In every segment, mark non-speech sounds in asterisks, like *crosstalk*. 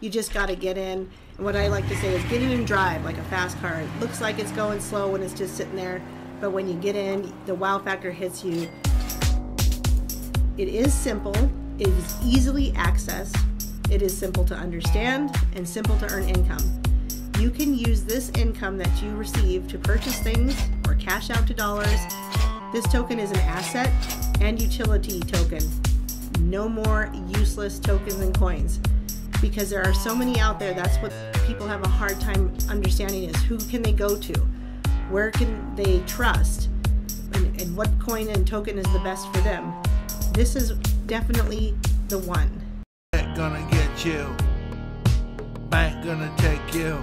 You just got to get in. And what I like to say is get in and drive like a fast car. It looks like it's going slow when it's just sitting there, but when you get in, the wow factor hits you. It is simple, it is easily accessed, it is simple to understand, and simple to earn income. You can use this income that you receive to purchase things or cash out to dollars. This token is an asset and utility token. No more useless tokens and coins because there are so many out there. That's what people have a hard time understanding is who can they go to? Where can they trust? And, and what coin and token is the best for them? This is definitely the one. Gonna get you. Bank gonna take you.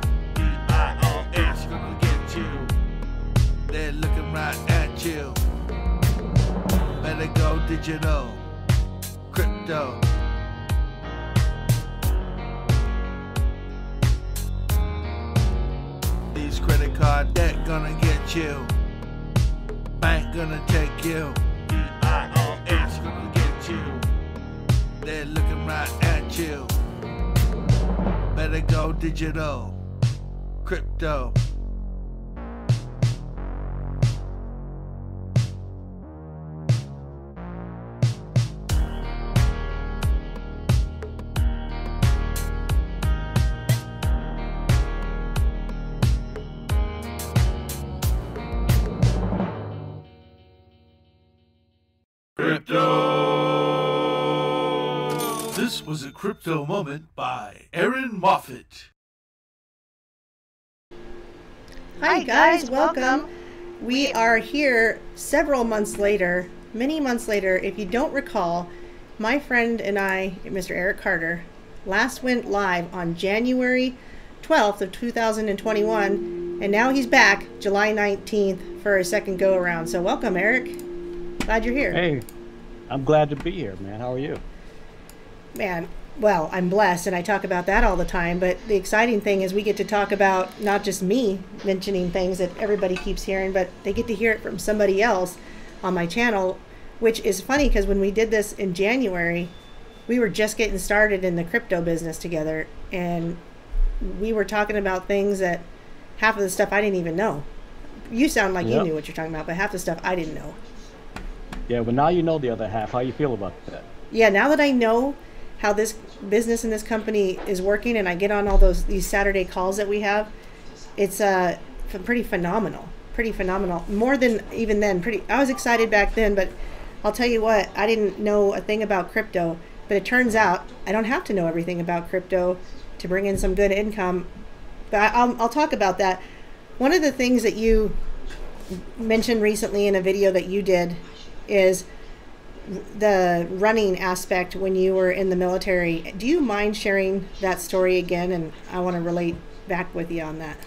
Gonna get you. They're looking right at you. Better go digital. Crypto. These credit card debt gonna get you. Bank gonna take you. IRS gonna get you. They're looking right at you. Better go digital. Crypto. Crypto. This was a crypto moment by Aaron Moffat. Hi, guys, welcome. We are here several months later, many months later. If you don't recall, my friend and I, Mr. Eric Carter, last went live on January 12th of 2021, and now he's back July 19th for a second go around. So welcome, Eric. Glad you're here. Hey, I'm glad to be here, man. How are you? Man, well, I'm blessed, and I talk about that all the time. But the exciting thing is we get to talk about not just me mentioning things that everybody keeps hearing, but they get to hear it from somebody else on my channel, which is funny because when we did this in January, we were just getting started in the crypto business together, and we were talking about things that half of the stuff I didn't even know. You sound like you knew what you're talking about, but half the stuff I didn't know. Yeah, well now you know the other half. How you feel about that? yeah now that i know how this business and this company is working and i get on all those these saturday calls that we have it's uh pretty phenomenal pretty phenomenal more than even then pretty i was excited back then but i'll tell you what i didn't know a thing about crypto but it turns out i don't have to know everything about crypto to bring in some good income but I'll, I'll talk about that one of the things that you mentioned recently in a video that you did is the running aspect when you were in the military. Do you mind sharing that story again? And I want to relate back with you on that.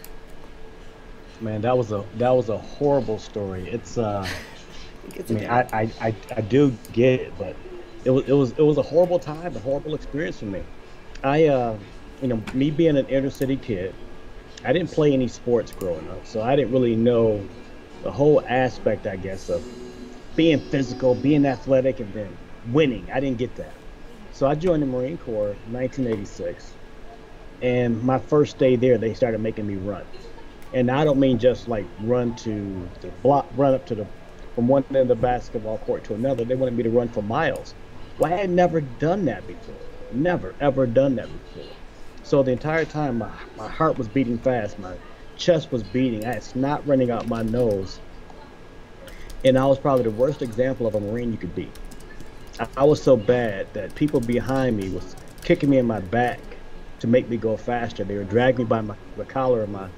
Man, that was a that was a horrible story. It's uh It's I mean I, I, I, I do get it, but it was it was it was a horrible time, a horrible experience for me. I uh you know, me being an inner city kid, I didn't play any sports growing up, so I didn't really know the whole aspect I guess of being physical, being athletic and then winning. I didn't get that. So I joined the Marine Corps in 1986. And my first day there, they started making me run. And I don't mean just like run to the block, run up to the from one end of the basketball court to another. They wanted me to run for miles. Well, I had never done that before. Never, ever done that before. So the entire time, my, my heart was beating fast. My chest was beating. I had snot running out my nose. And I was probably the worst example of a Marine you could be. I, I was so bad that people behind me was kicking me in my back to make me go faster. They were dragging me by my, the collar of my,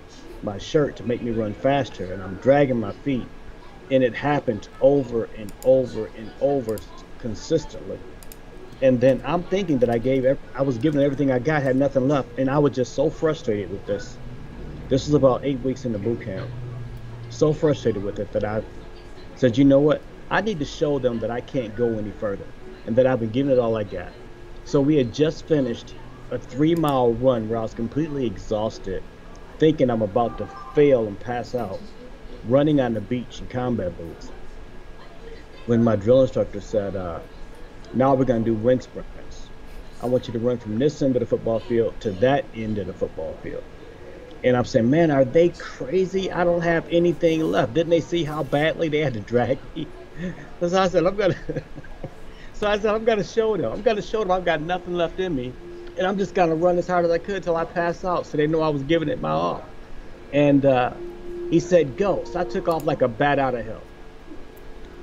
my shirt to make me run faster. And I'm dragging my feet. And it happened over and over and over consistently. And then I'm thinking that I gave, I was giving everything I got, had nothing left. And I was just so frustrated with this. This was about eight weeks into boot camp. So frustrated with it that I said, you know what? I need to show them that I can't go any further and that I've been giving it all I got. So we had just finished a three mile run where I was completely exhausted, thinking I'm about to fail and pass out, running on the beach in combat boots. When my drill instructor said, uh, now we're going to do wind sprints. I want you to run from this end of the football field to that end of the football field. And I'm saying, man, are they crazy? I don't have anything left. Didn't they see how badly they had to drag me? *laughs* so I said, I'm gonna. *laughs* so I said, I'm gonna show them. I'm gonna show them I've got nothing left in me, and I'm just gonna run as hard as I could till I pass out, so they know I was giving it my all. And uh, he said, go. So I took off like a bat out of hell.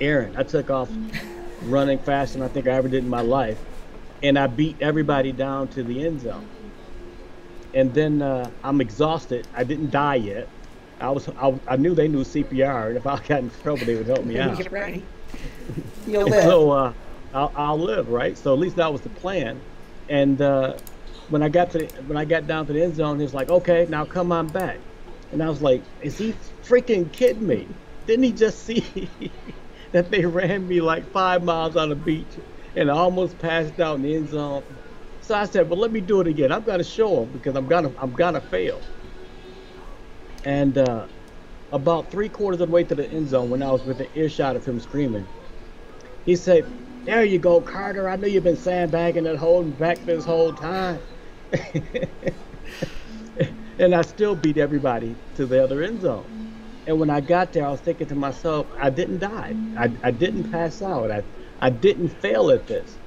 Aaron, I took off *laughs* running faster than I think I ever did in my life, and I beat everybody down to the end zone and then uh, I'm exhausted. I didn't die yet. I was I, I knew they knew CPR, and if I got in trouble, they would help me out. Get ready. You'll live. So uh, I'll, I'll live, right? So at least that was the plan. And uh, when I got to the, when I got down to the end zone, he was like, "Okay, now come on back." And I was like, "Is he freaking kidding me? Didn't he just see *laughs* that they ran me like five miles on the beach and I almost passed out in the end zone so I said, well, let me do it again. Got to show him because I'm gonna I'm gonna fail. And uh, about three quarters of the way to the end zone, when I was within earshot of him screaming, he said, "There you go, Carter. I know you've been sandbagging and holding back this whole time." *laughs* and I still beat everybody to the other end zone. And when I got there, I was thinking to myself, I didn't die. I, I didn't pass out. I, I didn't fail at this.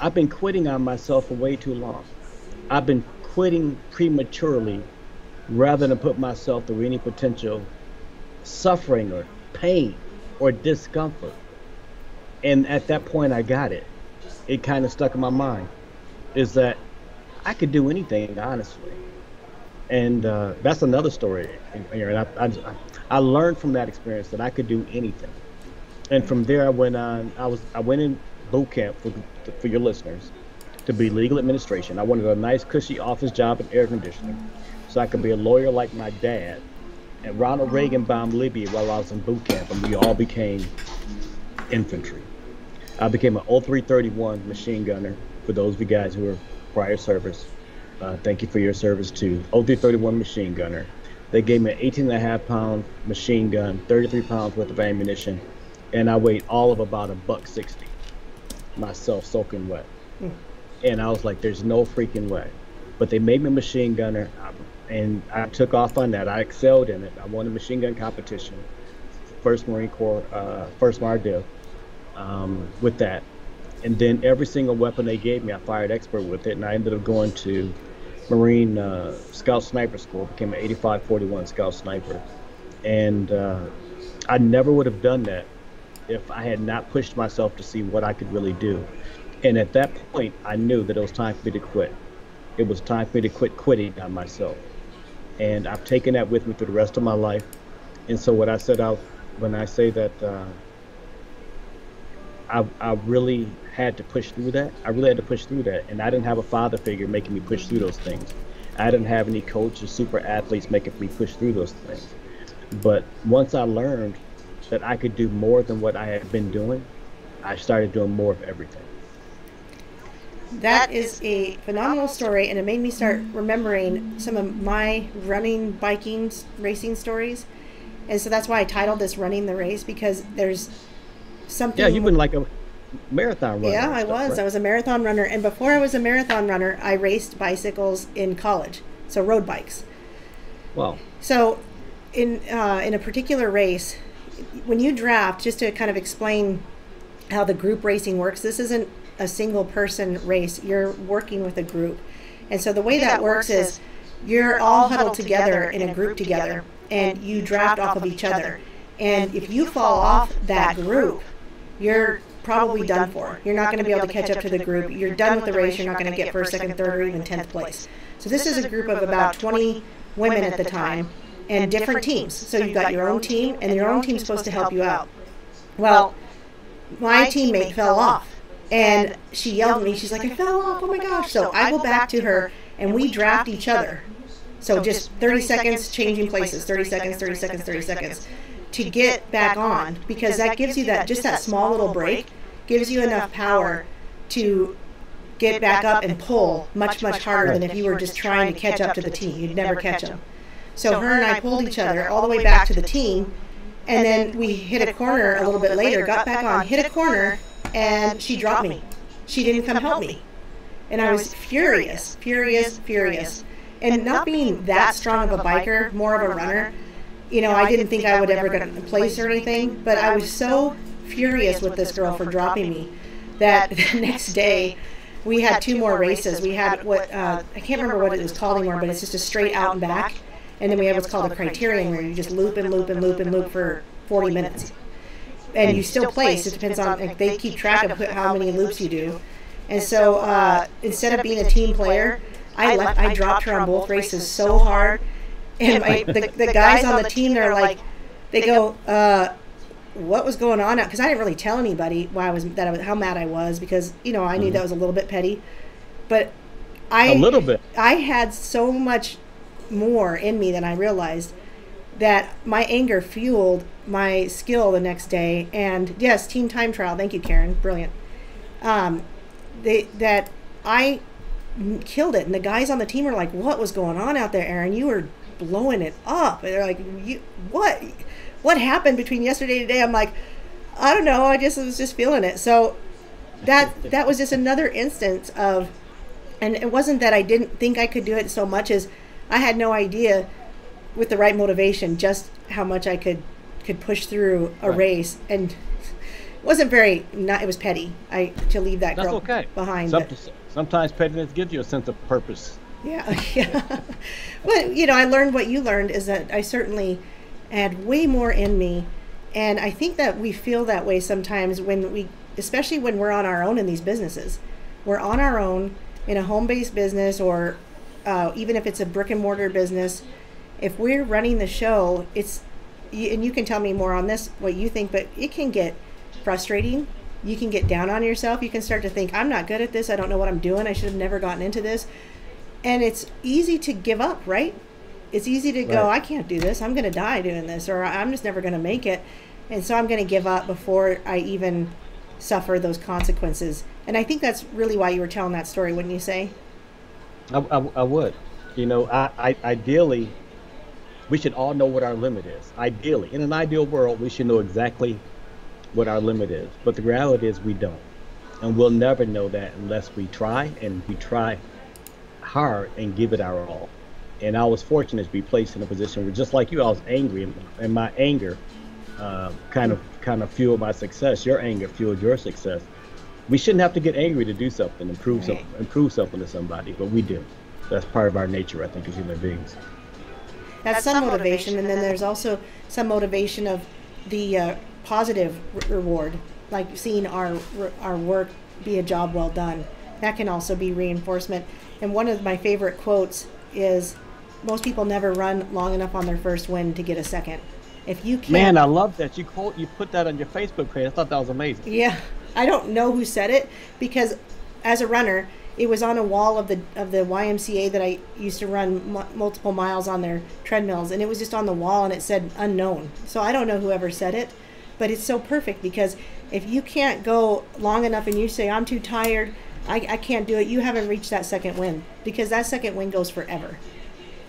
I've been quitting on myself for way too long. I've been quitting prematurely rather than put myself through any potential suffering or pain or discomfort. And at that point, I got it. It kind of stuck in my mind is that I could do anything, honestly. And uh, that's another story. And I, I, I learned from that experience that I could do anything. And from there, I went on. I was I went in boot camp for, for your listeners to be legal administration. I wanted a nice, cushy office job and air conditioning so I could be a lawyer like my dad. And Ronald Reagan bombed Libya while I was in boot camp, and we all became infantry. I became an 0331 machine gunner for those of you guys who are prior service. Uh, thank you for your service to 0331 machine gunner. They gave me an 18 and a half pound machine gun, 33 pounds worth of ammunition, and I weighed all of about a buck 60 myself soaking wet. Mm. And I was like, there's no freaking way. But they made me a machine gunner, and I took off on that. I excelled in it. I won a machine gun competition, first Marine Corps, uh, first MARDIV, um, with that. And then every single weapon they gave me, I fired expert with it, and I ended up going to Marine uh, Scout Sniper School, became an 8541 Scout Sniper. And uh, I never would have done that if I had not pushed myself to see what I could really do. And at that point, I knew that it was time for me to quit. It was time for me to quit quitting on myself. And I've taken that with me for the rest of my life. And so, what I set out when I say that uh, I, I really had to push through that, I really had to push through that. And I didn't have a father figure making me push through those things. I didn't have any coaches, super athletes making me push through those things. But once I learned that I could do more than what I had been doing, I started doing more of everything. That is a phenomenal story, and it made me start remembering some of my running, biking, racing stories. And so that's why I titled this "Running the Race" because there's something. Yeah, you've been like a marathon runner. Yeah, I was. Right? I was a marathon runner, and before I was a marathon runner, I raced bicycles in college, so road bikes. Wow. So, in uh, in a particular race, when you draft, just to kind of explain how the group racing works, this isn't a single person race. You're working with a group. And so the way that, that works is you're all huddled together in a group together and you draft off of each other. And if you fall off that group, you're probably done for. You're not going to be able to catch up to the group. You're done with the race. You're not going to get first, second, third, or even 10th place. So this is a group of about 20 women at the time and different teams. So you've got your own team, and your own team's supposed to help you out. Well, my teammate fell off, and she yelled at me. She's like, "I fell off! Oh, oh my gosh!" So I go back to her, and we draft each other. So just 30 seconds, changing places. 30 seconds, 30 seconds, 30 seconds, to get back on, because that gives you that just that small little break gives you enough power to get back up and pull much much harder than if you were just trying to catch up to the team. You'd never catch them. So her and I pulled each other all the way back to the team, and then we hit a corner a little bit later, got back on, hit a corner, and she dropped me. She didn't come help me. and I was furious, furious, furious. And not being that strong of a biker, more of a runner, you know, I didn't think I would ever get a place or anything, but I was so furious with this girl for dropping me that *laughs* the *laughs* next day we had two more races. We had what uh, I can't remember what it was called anymore, but it's just a straight out and back, and then we have what's called a criterium where you just loop and loop and loop and loop for 40 minutes, and you still place. It depends on like, they keep track of how many loops you do, and so uh, instead of being a team player, I left. I dropped her on both races so hard, *laughs* and my, the, the guys on the team they're like, they go. Uh, what was going on because I didn't really tell anybody why I was that I was how mad I was because you know I knew mm-hmm. that was a little bit petty, but I a little bit I had so much more in me than I realized that my anger fueled my skill the next day. And yes team time trial. Thank you Karen. Brilliant. Um, they that I killed it. And the guys on the team were like what was going on out there Aaron? You were blowing it up. And they're like what what happened between yesterday and today? I'm like, I don't know. I just was just feeling it. So that that was just another instance of, and it wasn't that I didn't think I could do it so much as I had no idea with the right motivation just how much I could could push through a right. race and it wasn't very not it was petty i to leave that That's girl okay. behind Some, sometimes pettiness gives you a sense of purpose yeah *laughs* yeah but you know i learned what you learned is that i certainly had way more in me. And I think that we feel that way sometimes when we, especially when we're on our own in these businesses. We're on our own in a home based business or uh, even if it's a brick and mortar business. If we're running the show, it's, and you can tell me more on this, what you think, but it can get frustrating. You can get down on yourself. You can start to think, I'm not good at this. I don't know what I'm doing. I should have never gotten into this. And it's easy to give up, right? it's easy to go, I can't do this. I'm going to die doing this, or I'm just never going to make it. And so I'm going to give up before I even suffer those consequences. And I think that's really why you were telling that story, wouldn't you say? I, I, I would. You know, I, I, ideally, we should all know what our limit is. Ideally, in an ideal world, we should know exactly what our limit is. But the reality is, we don't. And we'll never know that unless we try and we try hard and give it our all and I was fortunate to be placed in a position where, just like you, I was angry, and my anger uh, kind of kind of fueled my success. Your anger fueled your success. We shouldn't have to get angry to do something, improve right. something, improve something to somebody, but we do. That's part of our nature, I think, as human beings. That's, That's some motivation, and then there's also some motivation of the uh, positive re- reward, like seeing our our work be a job well done. That can also be reinforcement. And one of my favorite quotes is most people never run long enough on their first win to get a second. If you can Man, I love that. You quote you put that on your Facebook page. I thought that was amazing. Yeah. I don't know who said it because as a runner, it was on a wall of the of the YMCA that I used to run m- multiple miles on their treadmills and it was just on the wall and it said unknown. So I don't know whoever said it, but it's so perfect because if you can't go long enough and you say I'm too tired, I, I can't do it, you haven't reached that second win because that second win goes forever.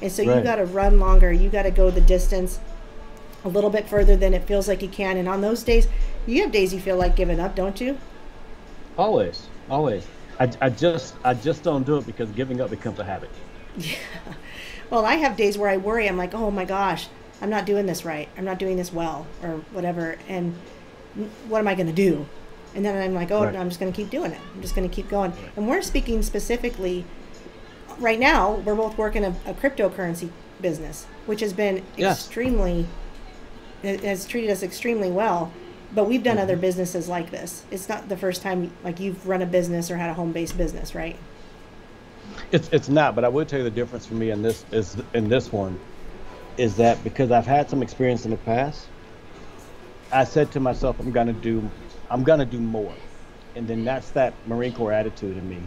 And so right. you got to run longer. You got to go the distance a little bit further than it feels like you can. And on those days, you have days you feel like giving up, don't you? Always, always. I, I just I just don't do it because giving up becomes a habit. Yeah. *laughs* Well, I have days where I worry. I'm like, oh my gosh, I'm not doing this right. I'm not doing this well, or whatever. And what am I going to do? And then I'm like, oh, right. I'm just going to keep doing it. I'm just going to keep going. And we're speaking specifically right now we're both working a, a cryptocurrency business, which has been yes. extremely has treated us extremely well. But we've done other businesses like this. It's not the first time like you've run a business or had a home based business, right? It's it's not, but I would tell you the difference for me in this is in this one is that because I've had some experience in the past, I said to myself, I'm gonna do I'm gonna do more. And then that's that Marine Corps attitude in me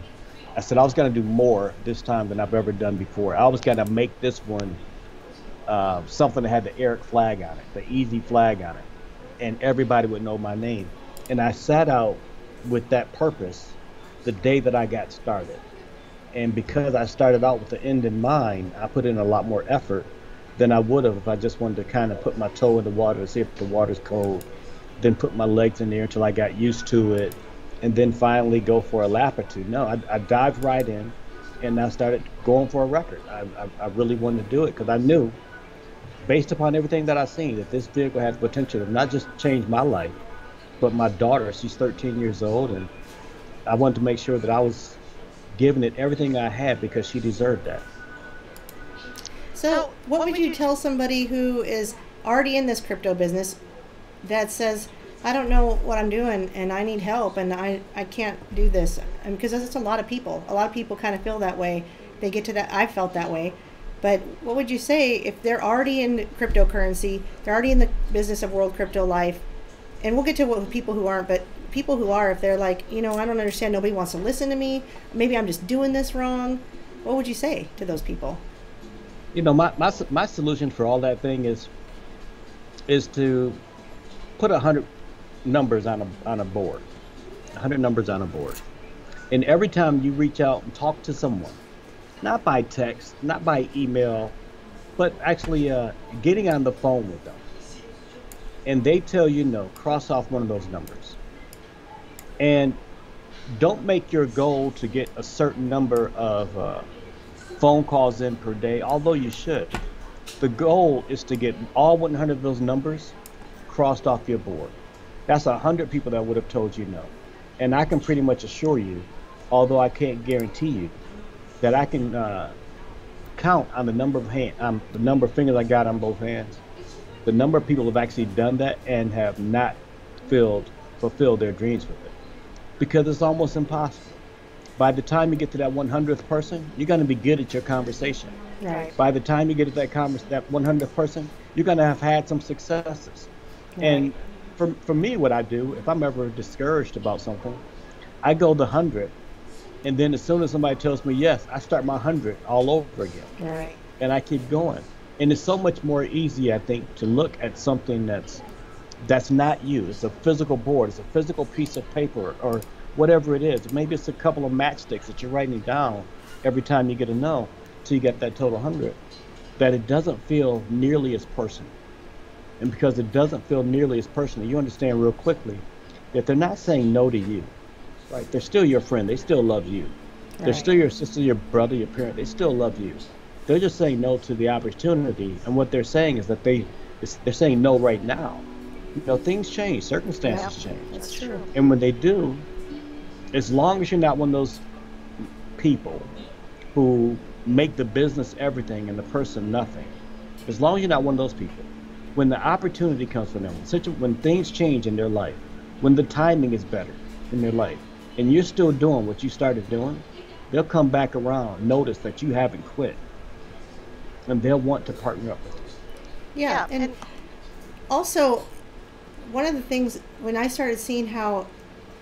I said I was going to do more this time than I've ever done before. I was going to make this one uh, something that had the Eric flag on it, the easy flag on it, and everybody would know my name. And I sat out with that purpose the day that I got started. And because I started out with the end in mind, I put in a lot more effort than I would have if I just wanted to kind of put my toe in the water to see if the water's cold, then put my legs in there until I got used to it, and then finally go for a lap or two. No, I, I dived right in and I started going for a record. I, I, I really wanted to do it because I knew, based upon everything that I've seen, that this vehicle has the potential to not just change my life, but my daughter. She's 13 years old, and I wanted to make sure that I was giving it everything I had because she deserved that. So, what would you tell somebody who is already in this crypto business that says, I don't know what I'm doing and I need help and I, I can't do this? Because it's a lot of people. A lot of people kind of feel that way. They get to that. I felt that way. But what would you say if they're already in cryptocurrency, they're already in the business of world crypto life, and we'll get to what people who aren't, but people who are, if they're like, you know, I don't understand, nobody wants to listen to me, maybe I'm just doing this wrong, what would you say to those people? You know, my, my, my solution for all that thing is is to put a hundred numbers on a on a board, a hundred numbers on a board, and every time you reach out and talk to someone, not by text, not by email, but actually uh, getting on the phone with them, and they tell you no, cross off one of those numbers, and don't make your goal to get a certain number of uh, phone calls in per day, although you should. The goal is to get all 100 of those numbers crossed off your board. That's 100 people that would have told you no. And I can pretty much assure you, although I can't guarantee you, that I can uh, count on the number of hand, um, the number of fingers I got on both hands, the number of people have actually done that and have not filled, fulfilled their dreams with it, because it's almost impossible. By the time you get to that 100th person, you're going to be good at your conversation. Right. By the time you get to that convers- that 100th person, you're going to have had some successes. And for, for me, what I do, if I'm ever discouraged about something, I go the 100. And then as soon as somebody tells me yes, I start my 100 all over again. Right. And I keep going. And it's so much more easy, I think, to look at something that's that's not you. It's a physical board. It's a physical piece of paper or whatever it is. Maybe it's a couple of matchsticks that you're writing down every time you get a no till you get that total 100. That it doesn't feel nearly as personal. And because it doesn't feel nearly as personal, you understand real quickly that they're not saying no to you. Right? They're still your friend. They still love you. They're still your sister, your brother, your parent. They still love you. They're just saying no to the opportunity. And what they're saying is that they they're saying no right now. You know, things change, circumstances change. That's true. And when they do, as long as you're not one of those people who make the business everything and the person nothing, as long as you're not one of those people, when the opportunity comes for them, such a, when things change in their life, when the timing is better in their life, and you're still doing what you started doing, they'll come back around, notice that you haven't quit, and they'll want to partner up with you. Yeah, Yeah, and, and- also one of the things when I started seeing how,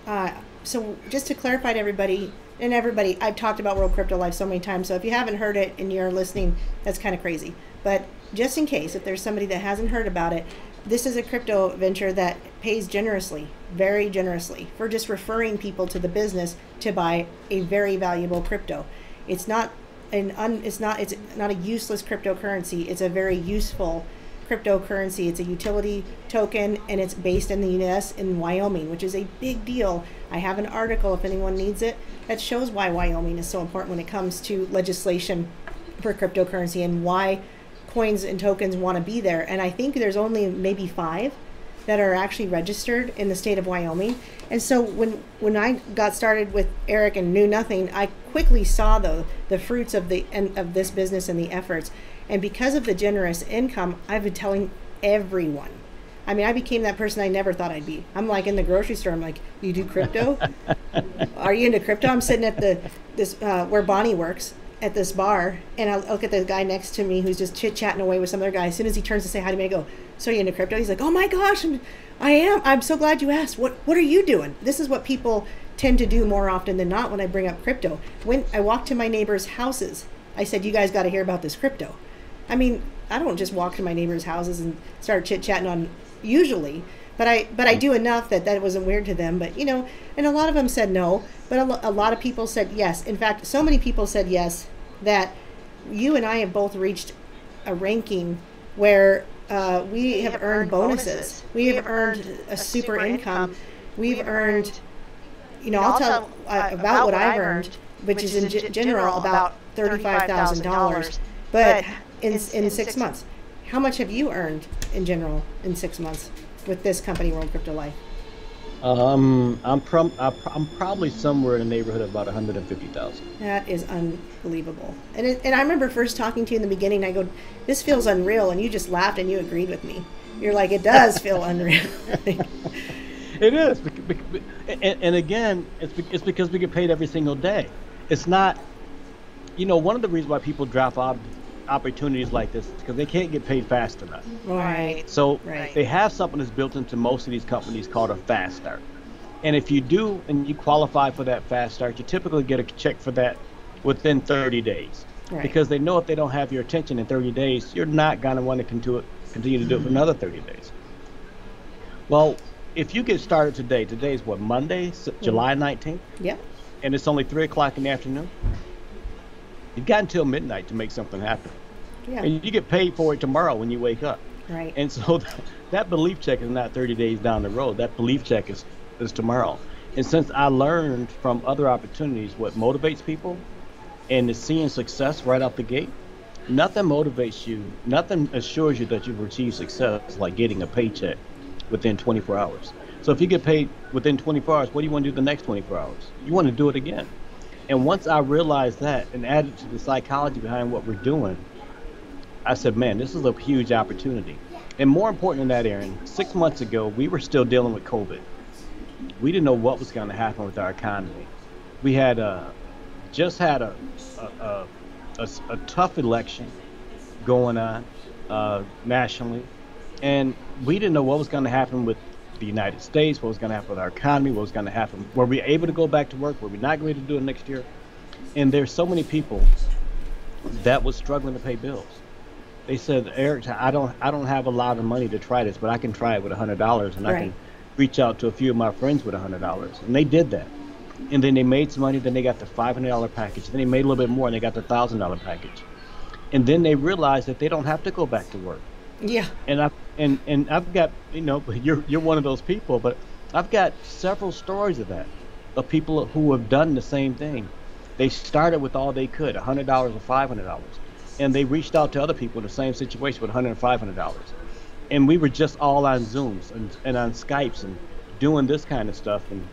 uh, so just to clarify to everybody and everybody, I've talked about World Crypto Life so many times. So if you haven't heard it and you're listening, that's kind of crazy. But just in case, if there's somebody that hasn't heard about it, this is a crypto venture that pays generously, very generously, for just referring people to the business to buy a very valuable crypto. It's not an un, it's not it's not a useless cryptocurrency. It's a very useful cryptocurrency. It's a utility token and it's based in the US in Wyoming, which is a big deal. I have an article if anyone needs it that shows why Wyoming is so important when it comes to legislation for cryptocurrency and why coins and tokens want to be there. And I think there's only maybe 5 that are actually registered in the state of Wyoming. And so when when I got started with Eric and knew nothing, I quickly saw the the fruits of the and of this business and the efforts. And because of the generous income, I've been telling everyone. I mean, I became that person I never thought I'd be. I'm like in the grocery store. I'm like, "You do crypto? *laughs* Are you into crypto?" I'm sitting at the this uh, where Bonnie works at this bar, and I look at the guy next to me who's just chit chatting away with some other guy. As soon as he turns to say hi to me, I go, "So you into crypto?" He's like, "Oh my gosh, I'm, I am. I'm so glad you asked. What What are you doing?" This is what people tend to do more often than not when I bring up crypto. When I walk to my neighbors' houses, I said, "You guys got to hear about this crypto." I mean, I don't just walk to my neighbors' houses and start chit chatting on usually, but I but I do enough that that wasn't weird to them. But you know, and a lot of them said no, but a, lo- a lot of people said yes. In fact, so many people said yes that you and I have both reached a ranking where uh, we, have, earned bonuses. We, have, earned, a super, income. We've earned you know, I'll tell uh, about what I've earned, which is in g- general about thirty-five thousand dollars, but in in six months. How much have you earned in general in six months with this company, World Crypto Life? Um, I'm prom- I'm probably somewhere in the neighborhood of about 150,000. That is unbelievable. And it, and I remember first talking to you in the beginning. I go, "This feels unreal," and you just laughed and you agreed with me. You're like, "It does *laughs* feel unreal." *laughs* it is, and, and again, it's it's because we get paid every single day. It's not, you know, one of the reasons why people drop out opportunities like this because they can't get paid fast enough. Right. So right. they have something that's built into most of these companies called a fast start. And if you do and you qualify for that fast start, you typically get a check for that within 30 days. Right. Because they know if they don't have your attention in 30 days, you're not going to want to continue, continue to do it for another 30 days. Well, if you get started today, today's what, Monday, mm-hmm. July 19th? Yep. And it's only 3 o'clock in the afternoon? You've got until midnight to make something happen. Yeah. And you get paid for it tomorrow when you wake up. Right. And so *laughs* that belief check is not 30 days down the road. That belief check is, is tomorrow. And since I learned from other opportunities what motivates people and is seeing success right out the gate, nothing motivates you, nothing assures you that you've achieved success like getting a paycheck within 24 hours. So if you get paid within 24 hours, what do you want to do the next 24 hours? You want to do it again. And once I realized that and added to the psychology behind what we're doing, I said, man, this is a huge opportunity. And more important than that, Aaron, six months ago, we were still dealing with COVID. We didn't know what was going to happen with our economy. We had uh, just had a, a, a, a, tough election going on uh, nationally, and we didn't know what was going to happen with the United States, what was going to happen with our economy, what was going to happen. Were we able to go back to work? Were we not going to do it next year? And there's so many people that was struggling to pay bills. They said, Eric, I don't, I don't have a lot of money to try this, but I can try it with hundred dollars, and right. I can reach out to a few of my friends with hundred dollars, and they did that. And then they made some money. Then they got the five hundred dollar package. Then they made a little bit more, and they got the thousand dollar package. And then they realized that they don't have to go back to work. Yeah. And I and and I've got you know *laughs* you're you're one of those people, but I've got several stories of that of people who have done the same thing. They started with all they could, hundred dollars or five hundred dollars, and they reached out to other people in the same situation with hundred and five hundred dollars. And we were just all on Zooms and, and on Skypes and doing this kind of stuff. And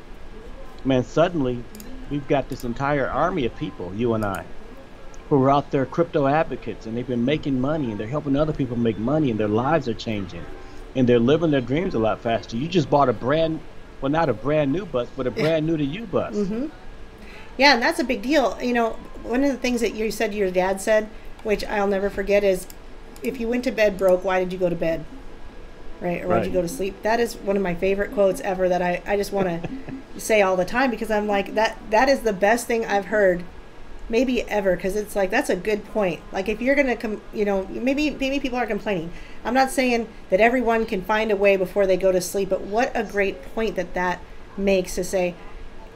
man, suddenly we've got this entire army of people, you and I, who are out there crypto advocates and they've been making money and they're helping other people make money and their lives are changing and they're living their dreams a lot faster. You just bought a brand, well, not a brand new bus, but a brand new to you bus. Mm-hmm. Yeah, and that's a big deal. You know, one of the things that you said your dad said, which I'll never forget, is if you went to bed broke, why did you go to bed? Right, or why did you go to sleep? That is one of my favorite quotes ever that I, I just want to *laughs* say all the time because I'm like that that is the best thing I've heard maybe ever because it's like that's a good point like if you're gonna come you know maybe maybe people are complaining i'm not saying that everyone can find a way before they go to sleep but what a great point that that makes to say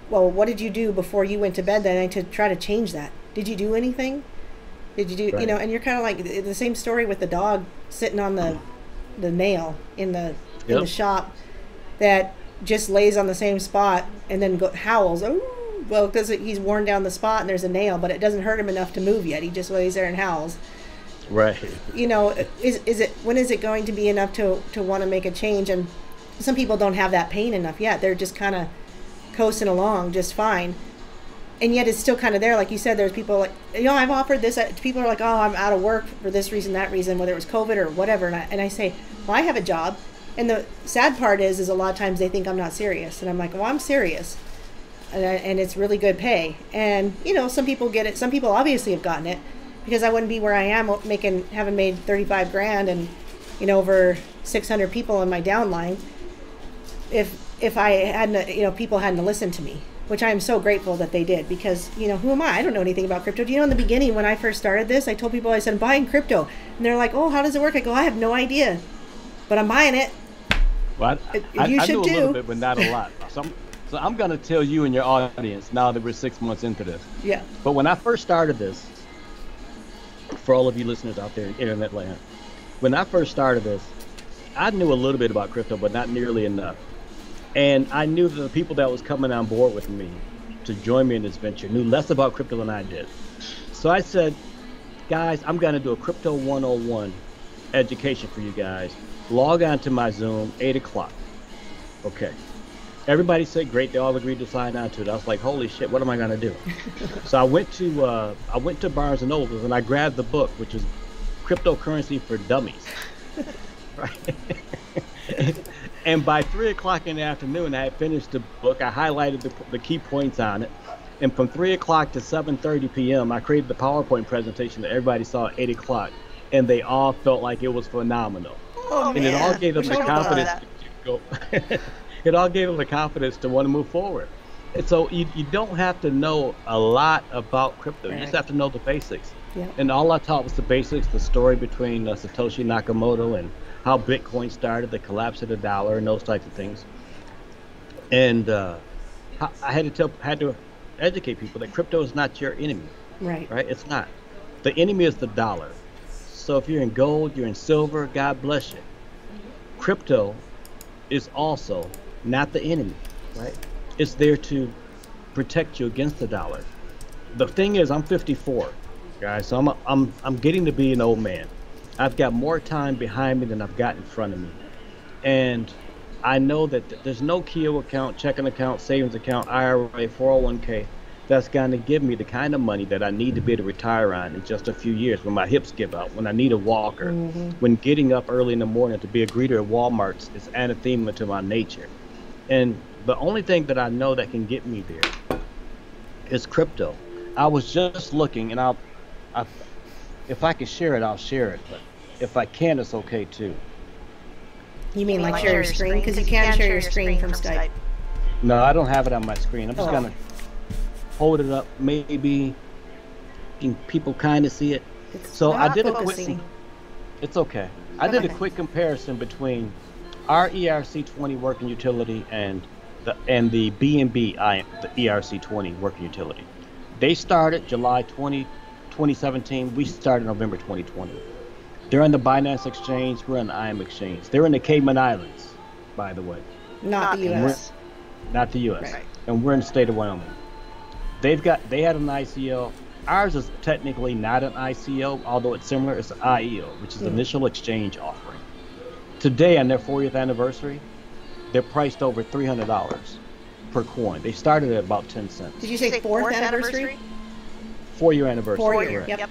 well what did you do before you went to bed that night to try to change that did you do anything did you do right. you know and you're kind of like the same story with the dog sitting on the the nail in the yep. in the shop that just lays on the same spot and then go, howls oh well, because he's worn down the spot and there's a nail, but it doesn't hurt him enough to move yet. He just lays there and howls. Right. You know, is is it when is it going to be enough to to want to make a change? And some people don't have that pain enough yet. They're just kind of coasting along just fine. And yet it's still kind of there, like you said. There's people like, you know, I've offered this. Uh, people are like, oh, I'm out of work for this reason, that reason, whether it was COVID or whatever. And I, and I say, well, I have a job. And the sad part is, is a lot of times they think I'm not serious, and I'm like, well, I'm serious and, uh, and it's really good pay. And you know, some people get it. Some people obviously have gotten it because I wouldn't be where I am uh, making having made 35 grand and you know over 600 people on my downline if if I hadn't uh, you know people hadn't listened to me which I am so grateful that they did because you know who am I? I don't know anything about crypto. Do you know in the beginning when I first started this I told people I said I'm buying crypto. And they're like oh how does it work? I go I have no idea but I'm buying it. Well, I, you I, should I do a little bit but not a lot. Some so I'm going to tell you and your audience now that we're six months into this. Yeah. But when I first started this, for all of you listeners out there in internet land, when I first started this, I knew a little bit about crypto, but not nearly enough. And I knew that the people that was coming on board with me to join me in this venture knew less about crypto than I did. So I said, guys, I'm going to do a crypto 101 education for you guys. Log on to my Zoom, 8 o'clock. Okay. Everybody said great. They all agreed to sign on to it. I was like, holy shit, what am I going to do? *laughs* so I went to uh, I went to Barnes and Nobles and I grabbed the book, which is Cryptocurrency for Dummies. *laughs* right. *laughs* and by three o'clock in the afternoon, I had finished the book. I highlighted the, the key points on it. And from three o'clock to 7:30 p.m., I created the PowerPoint presentation that everybody saw at eight o'clock, and they all felt like it was phenomenal. Oh, and it all gave them the I would've thought of confidence to go. It all gave them the confidence to want to move forward. And so you, you don't have to know a lot about crypto. You just have to know the basics. Yeah. And all I taught was the basics, the story between uh, Satoshi Nakamoto and how Bitcoin started, the collapse of the dollar, and those types of things. And uh, I I had to tell, had to educate people that crypto is not your enemy Right. right? It's not. The enemy is the dollar. So if you're in gold, you're in silver, God bless you. Crypto is also not the enemy, right? It's there to protect you against the dollar. The thing is, I'm 54, guys, so I'm I'm I'm getting to be an old man. I've got more time behind me than I've got in front of me, and I know that th- there's no Keogh account, checking account, savings account, IRA, 401k that's going to give me the kind of money that I need to be able to retire on in just a few years when my hips give out, when I need a walker, mm-hmm. when getting up early in the morning to be a greeter at Walmart's is anathema to my nature. And the only thing that I know that can get me there is crypto. I was just looking, and I'll, I, if I can share it, I'll share it. But if I can, it's okay too. You mean like share your screen? Because you can't share your screen from Skype. No, I don't have it on my screen. I'm just Oh. gonna hold it up. Maybe can people kind of see it. It's So I not did a quick. It's okay. I did a quick comparison between our ERC20 working utility and the and the BNB I the ERC20 working utility. They started July 20, 2017. We started November 2020. They're on the Binance Exchange. We're on the IM Exchange. They're in the Cayman Islands, by the way, Not the U.S. not the U.S. Right. And we're in the state of Wyoming. They've got they had an ICO. Ours is technically not an ICO, although it's similar. It's an IEO, which is Mm. initial exchange offering. Today, on their 40th anniversary, they're priced over $300 per coin. They started at about 10 cents. Did you say fourth anniversary? Four year anniversary. Four year. correct. Yep.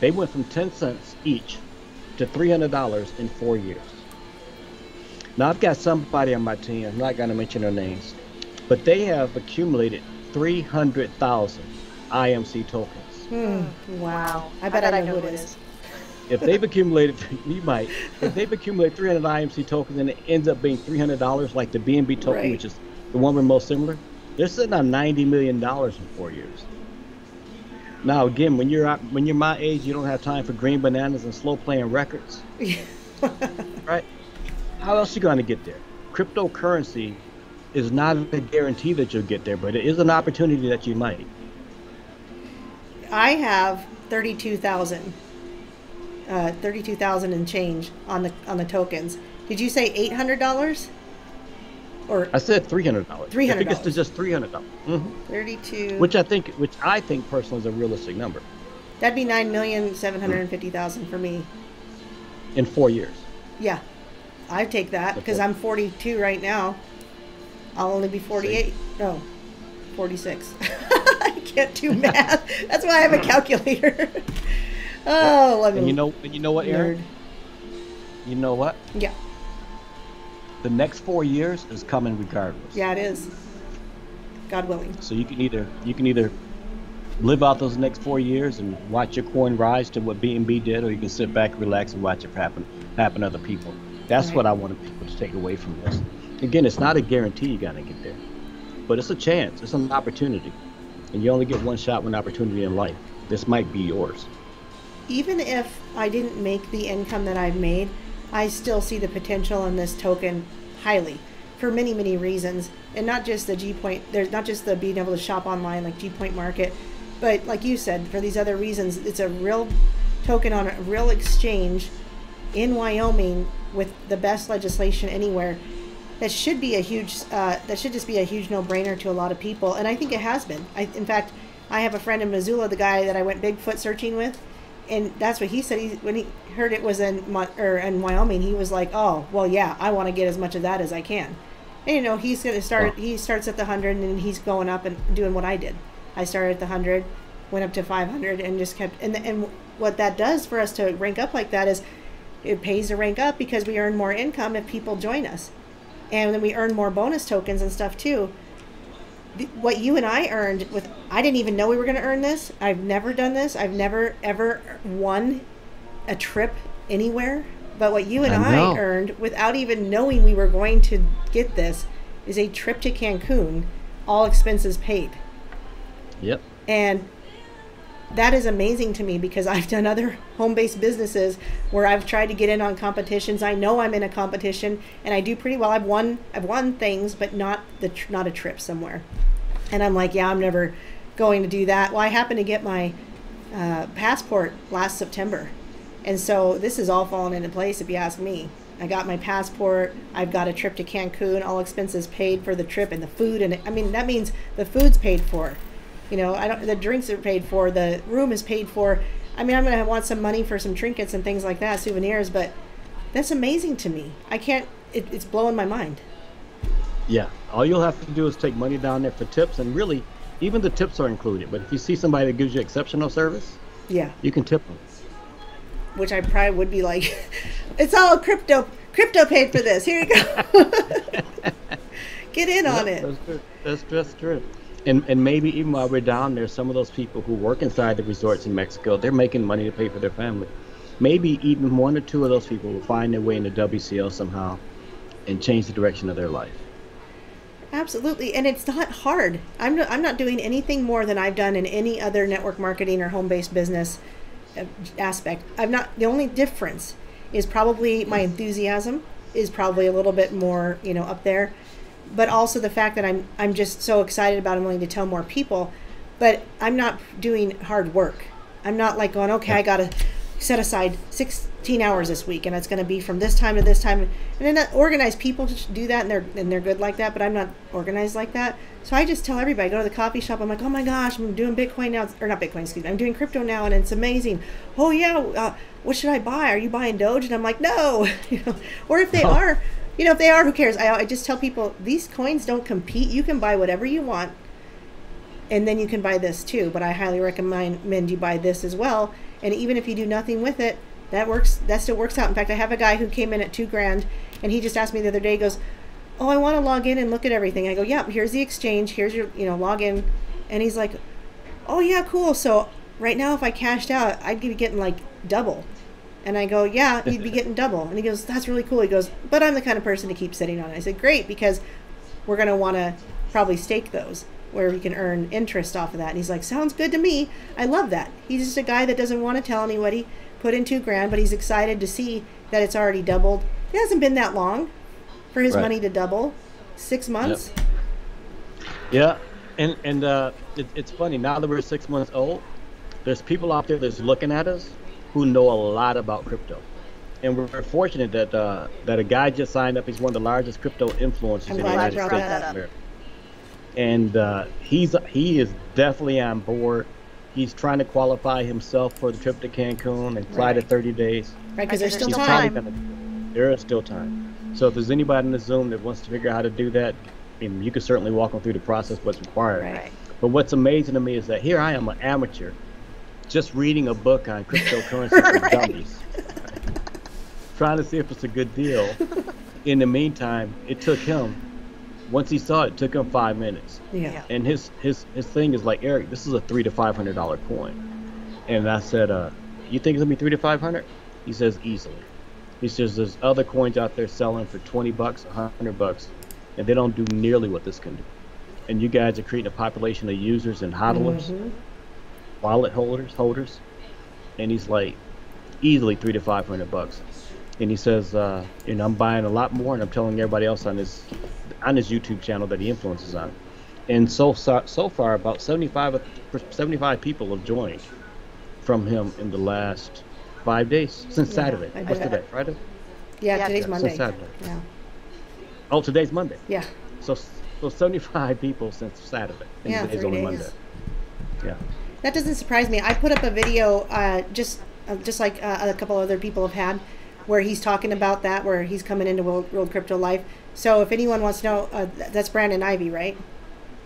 They went from 10 cents each to $300 in four years. Now, I've got somebody on my team, I'm not going to mention their names, but they have accumulated 300,000 IMC tokens. Hmm. Wow. I bet I know who it is. If they've accumulated, *laughs* you might, if they've accumulated 300 IMC tokens and it ends up being $300 like the BNB token, Right. which is the one we're most similar, they're sitting on $90 million in four years. Now, again, when you're out, when you're my age, you don't have time for green bananas and slow playing records. *laughs* right? How else are you going to get there? Cryptocurrency is not a guarantee that you'll get there, but it is an opportunity that you might. I have thirty-two thousand. Uh, thirty-two thousand and change on the on the tokens. Did you say eight hundred dollars? Or I said three hundred dollars. If it gets to $300. just three hundred dollars, hmm thirty-two? which I think, which I think personally is a realistic number That'd be nine million seven hundred and fifty thousand for me. in four years. Yeah, I take that because I'm forty-two right now. I'll only be forty-eight. No, forty-six. *laughs* I can't do math. *laughs* That's why I have a calculator. *laughs* oh, me. And you know, and you know what, Aaron? nerd. You know what? Yeah, The next four years is coming regardless. yeah, it is. God willing. So you can either you can either live out those next four years and watch your coin rise to what BNB did, or you can sit back, relax, and watch it happen happen to other people. That's Right. what I wanted people to take away from this. Again, it's not a guarantee you're gonna get there, but it's a chance. It's an opportunity, and you only get one shot, one opportunity in life. This might be yours. Even if I didn't make the income that I've made, I still see the potential in this token highly for many, many reasons. And not just the G Point, there's not just the being able to shop online like G Point Market, but like you said, for these other reasons, it's a real token on a real exchange in Wyoming with the best legislation anywhere. that should be a huge uh, that should just be a huge no-brainer to a lot of people and i think it has been I, in fact i have a friend in missoula the guy that i went bigfoot searching with and that's what he said. He, when he heard it was in Mon- or in wyoming he was like oh well yeah i want to get as much of that as i can. And you know he's going to start he starts at the 100 and he's going up and doing what i did. I started at the 100 went up to 500 and just kept and, and what that does for us to rank up like that is it pays to rank up because we earn more income if people join us. And then we earn more bonus tokens and stuff too what you and i earned with i didn't even know we were going to earn this. I've never done this. I've never ever won a trip anywhere. But what you and I i, earned without even knowing we were going to get this is a trip to cancun all expenses paid. Yep. and that is amazing to me because *laughs* I've done other home based businesses where I've tried to get in on competitions. I know I'm in a competition and I do pretty well. I've won I've won things, but not the not a trip somewhere. And I'm like, yeah, I'm never going to do that. Well, I happened to get my uh, passport last September, and so this is all fallen into place. If you ask me, I got my passport. I've got a trip to Cancun, all expenses paid for the trip and the food, and I mean that means the food's paid for. You know, I don't. The drinks are paid for. The room is paid for. I mean, I'm gonna want some money for some trinkets and things like that, souvenirs. But that's amazing to me. I can't. It, it's blowing my mind. Yeah. All you'll have to do is take money down there for tips, and really, even the tips are included. But if you see somebody that gives you exceptional service, Yeah. you can tip them. Which I probably would be like, *laughs* it's all crypto. Crypto paid for this. Here you go. *laughs* Get in on it. That's true. That's just true. And and maybe even while we're down there, some of those people who work inside the resorts in Mexico, they're making money to pay for their family. Maybe even one or two of those people will find their way into WCL somehow, and change the direction of their life. Absolutely, and it's not hard. I'm not, I'm not doing anything more than I've done in any other network marketing or home-based business uh, aspect. I'm not. The only difference is probably my enthusiasm is probably a little bit more, you know, up there, but also the fact that I'm I'm just so excited about. I'm willing to tell more people, but I'm not doing hard work. I'm not like going, okay, I got to set aside 16 hours this week, and it's going to be from this time to this time. And then that organized people just do that, and they're and they're good like that. But I'm not organized like that. So I just tell everybody, go to the coffee shop. I'm like, oh my gosh, I'm doing Bitcoin now, or not Bitcoin, excuse me. I'm doing crypto now, and it's amazing. Oh yeah, uh, what should I buy? Are you buying Doge? And I'm like, no. *laughs* you know, or if they Oh. are, you know, if they are, who cares? I, I just tell people these coins don't compete. You can buy whatever you want and then you can buy this too. But I highly recommend you buy this as well. And even if you do nothing with it, that works. That still works out. In fact, I have a guy who came in at two grand, and he just asked me the other day. Goes, "Oh, I want to log in and look at everything." I go, "Yeah, here's the exchange. Here's your, you know, log in." And he's like, "Oh yeah, cool. So right now, if I cashed out, I'd be getting like double." And I go, "Yeah, *laughs* you'd be getting double." And he goes, "That's really cool." He goes, "But I'm the kind of person to keep sitting on it." I said, "Great, because we're going to want to probably stake those where we can earn interest off of that. And he's like, sounds good to me. I love that. He's just a guy that doesn't want to tell anybody, put in two grand, but he's excited to see that it's already doubled. It hasn't been that long for his Right. money to double. Six months. Yeah, and and uh, it, it's funny now that we're six months old. There's people out there that's looking at us who know a lot about crypto, and we're fortunate that uh, that a guy just signed up. He's one of the largest crypto influencers I'm in the glad you United brought States. that of up. America. And uh, he's he is definitely on board. He's trying to qualify himself for the trip to Cancun and fly to 30 days. Right, because there's still He's time. gonna- there is still time. So if there's anybody in the Zoom that wants to figure out how to do that, I mean, you can certainly walk them through the process, what's required. Right. But what's amazing to me is that here I am, an amateur, just reading a book on cryptocurrency for *laughs* Right. dummies, trying to see if it's a good deal. In the meantime, it took him. Once he saw it, it took him five minutes. Yeah. And his his his thing is like Eric, this is a three to five hundred dollar coin. And I said, uh, you think it's gonna be three to five hundred? He says easily. He says there's other coins out there selling for twenty bucks, a hundred bucks, and they don't do nearly what this can do. And you guys are creating a population of users and hodlers, Mhm. Wallet holders, holders. And he's like, easily three to five hundred bucks. And he says, uh, you know, I'm buying a lot more, and I'm telling everybody else on his on his YouTube channel that he influences on. And so so, so far, about 75 75 people have joined from him in the last five days since Yeah, Saturday. I What's bet. today? Friday. Yeah, Yeah, today's since Monday. Saturday. Yeah. Oh, today's Monday. Yeah. So so 75 people since Saturday. And Yeah, today's three only days. Monday. Yeah. That doesn't surprise me. I put up a video, uh, just uh, just like uh, a couple other people have had, where he's talking about that, where he's coming into World, World Crypto Life. So if anyone wants to know, uh, th- that's Brandon Ivy, right?